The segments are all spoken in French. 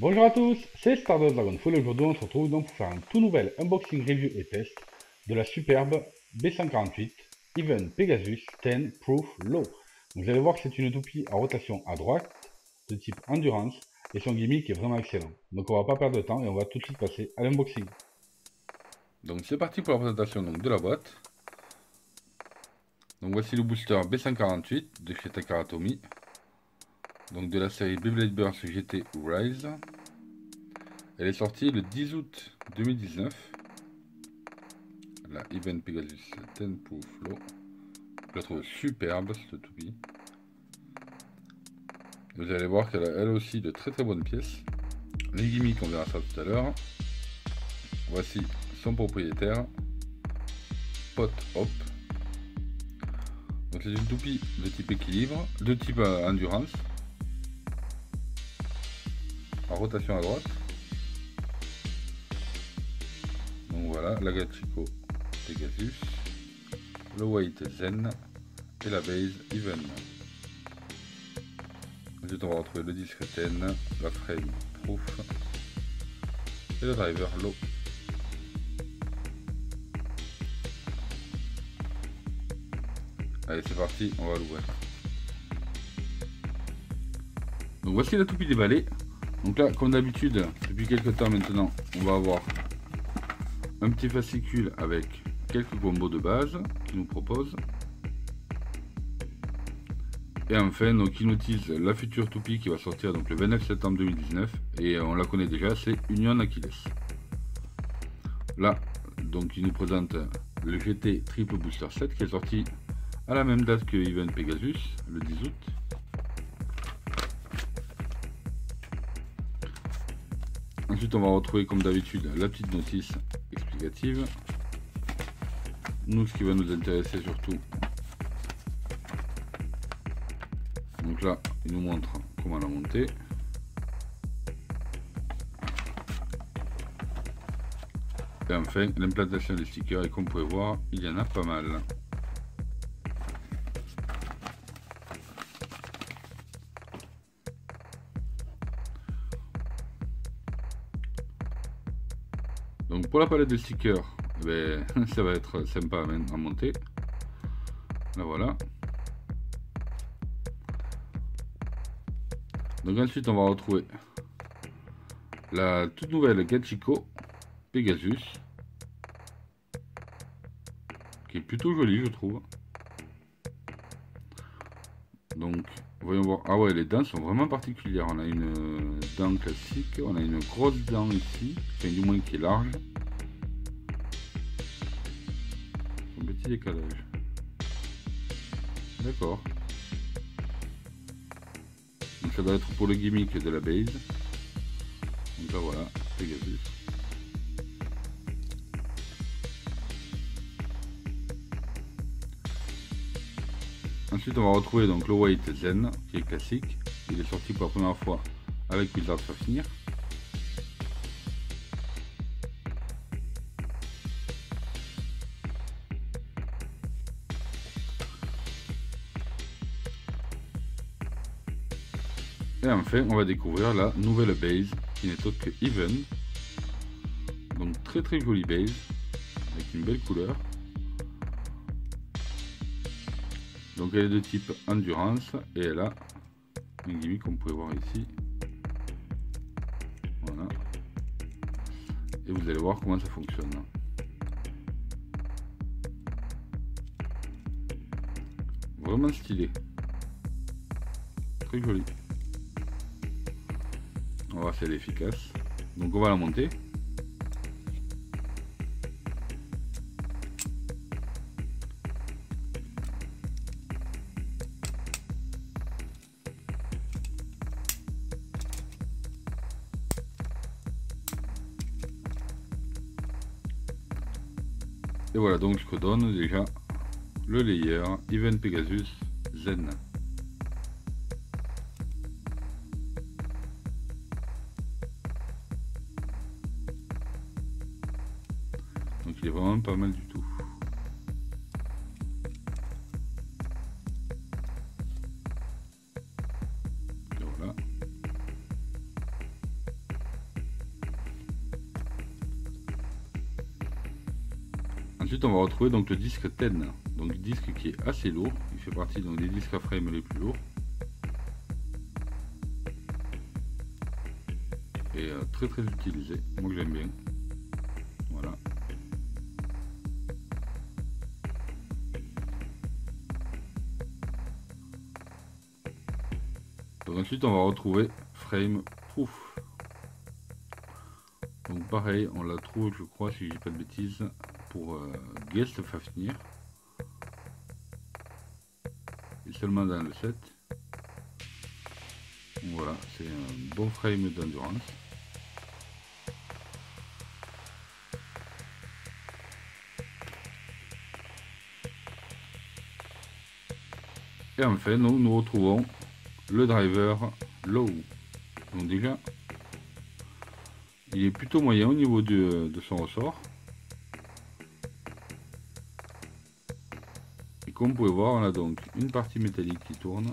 Bonjour à tous, c'est Stardust Dragonfall aujourd'hui on se retrouve donc pour faire un tout nouvel unboxing review et test de la superbe B148 Even Pegasus 10 Proof Low. Vous allez voir que c'est une toupie à rotation à droite de type endurance et son gimmick est vraiment excellent. Donc on va pas perdre de temps et on va tout de suite passer à l'unboxing. Donc c'est parti pour la présentation donc, de la boîte. Donc voici le booster B148 de chez Takaratomi donc de la série Beyblade Burst GT Rise. Elle est sortie le 10 août 2019. La Event Pegasus 10 Proof Flow. Je la trouve superbe cette toupie. Vous allez voir qu'elle a elle aussi de très très bonnes pièces. Les gimmicks, on verra ça tout à l'heure. Voici son propriétaire, Pot Hop. Donc c'est une toupie de type équilibre, de type euh, endurance rotation à droite. Voilà, la Gachiko Pegasus, le White Zen et la base Even. Ensuite on va retrouver le disque Ten, la frame Proof et le driver Low. Allez c'est parti, on va l'ouvrir. Donc voici la toupie déballée. Donc là, comme d'habitude, depuis quelques temps maintenant, on va avoir un petit fascicule avec quelques combos de base qui nous propose. Et enfin, donc, il nous utilise la future toupie qui va sortir donc, le 29 septembre 2019. Et on la connaît déjà, c'est Union Achilles. Là, donc, il nous présente le GT Triple Booster 7 qui est sorti à la même date que Event Pegasus, le 10 août. Ensuite, on va retrouver comme d'habitude la petite notice Nous, ce qui va nous intéresser surtout. Donc là, il nous montre comment la monter. Et enfin, l'implantation des stickers. Et comme vous pouvez voir, il y en a pas mal. Pour la palette de stickers, ben, ça va être sympa à monter. Là voilà. Donc ensuite on va retrouver la toute nouvelle Gachiko Pegasus qui est plutôt jolie je trouve. Donc voyons voir. Ah ouais les dents sont vraiment particulières. On a une dent classique, on a une grosse dent ici, du moins qui est large. Décalage. D'accord. Donc ça doit être pour le gimmick de la base. Donc là voilà, Pegasus. Ensuite on va retrouver donc le White Zen qui est classique. Il est sorti pour la première fois avec Wizard Fafnir. Et on va découvrir la nouvelle base qui n'est autre que Even. Donc très très jolie base avec une belle couleur. Donc elle est de type endurance et elle a un gimmick comme vous pouvez voir ici. Voilà. Et vous allez voir comment ça fonctionne. Vraiment stylé. Très joli. On va voir si efficace. Donc on va la monter. Et voilà donc je donne déjà le layer Event Pegasus Zen. pas mal du tout. Ensuite, on va retrouver donc le disque TEN, donc disque qui est assez lourd. Il fait partie donc des disques à frame les plus lourds. Et euh, très très utilisé. Moi j'aime bien. Ensuite, on va retrouver Frame Proof. Donc pareil, on la trouve, je crois, si je dis pas de bêtises, pour euh, Guest Fafnir. Et seulement dans le set. Voilà, c'est un bon frame d'endurance. Et enfin, nous nous retrouvons le driver low. Donc déjà, il est plutôt moyen au niveau de, son ressort. Et comme vous pouvez voir, on a donc une partie métallique qui tourne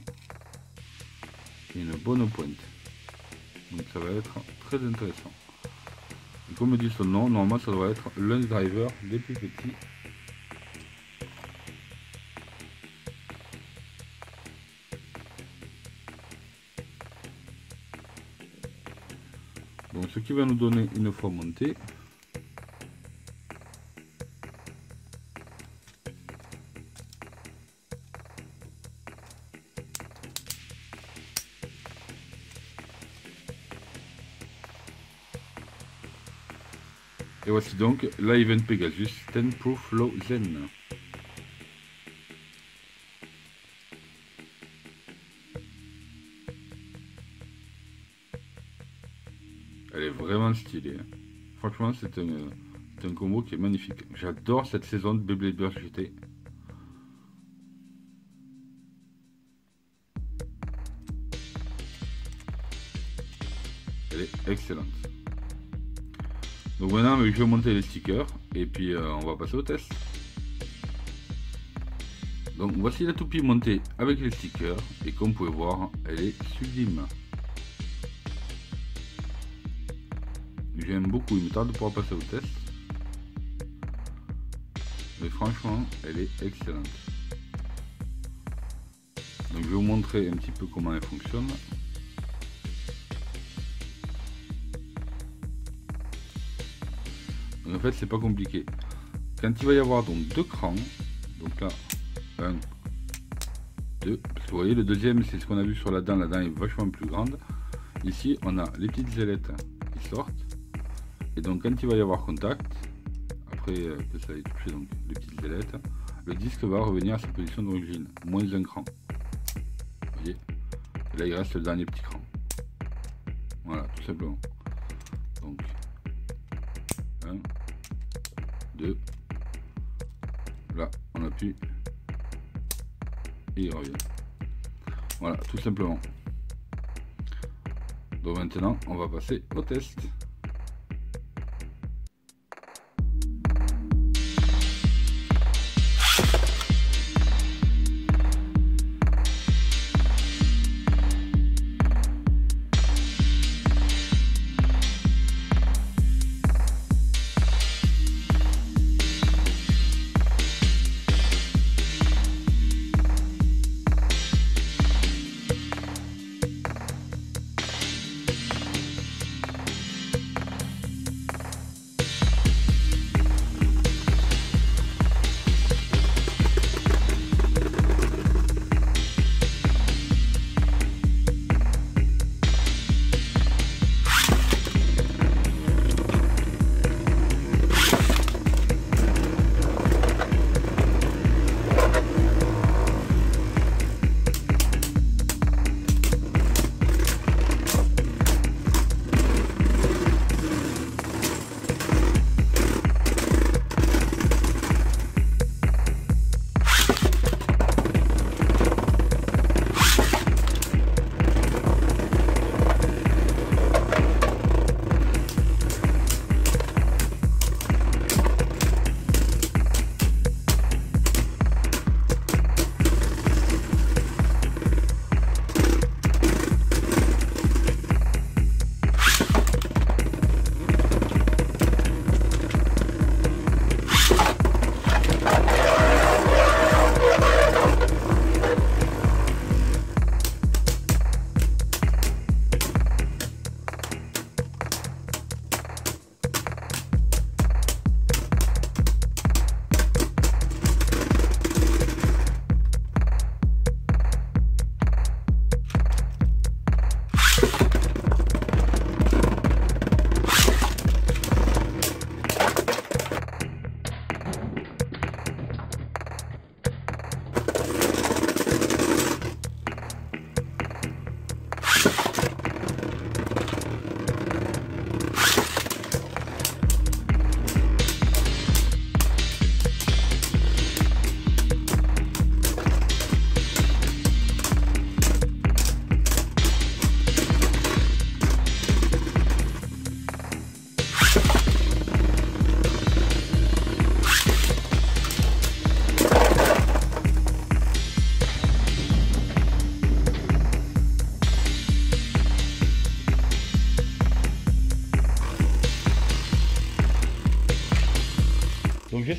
et une bonne pointe. Donc ça va être très intéressant. Comme dit son nom, normalement ça doit être l'un des drivers des plus petits Donc ce qui va nous donner une fois monté. Et voici donc l'Iven Pegasus 10 Proof Low Zen. Est vraiment stylée. Hein. Franchement, c'est un, combo qui est magnifique. J'adore cette saison de Beyblade GT. Elle est excellente. Donc maintenant, je vais monter les stickers et puis euh, on va passer au test. Donc voici la toupie montée avec les stickers et comme vous pouvez voir, elle est sublime. J'aime beaucoup, il me tarde de pouvoir passer au test. Mais franchement, elle est excellente. Donc je vais vous montrer un petit peu comment elle fonctionne. en fait c'est pas compliqué. Quand il va y avoir donc deux crans, donc là, un, deux, vous voyez le deuxième c'est ce qu'on a vu sur la dent, la dent est vachement plus grande. Ici on a les petites ailettes qui sortent et donc quand il va y avoir contact, après euh, que ça ait touché donc, les petites le disque va revenir à sa position d'origine, moins un cran. Vous voyez? Et Là il reste le dernier petit cran. Voilà, tout simplement. Donc 1, 2, là on appuie et il revient. Voilà, tout simplement. Donc maintenant on va passer au test.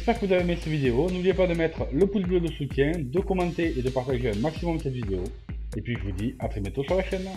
J'espère que vous avez aimé cette vidéo. N'oubliez pas de mettre le pouce bleu de soutien, de commenter et de partager un maximum cette vidéo. Et puis je vous dis à très bientôt sur la chaîne.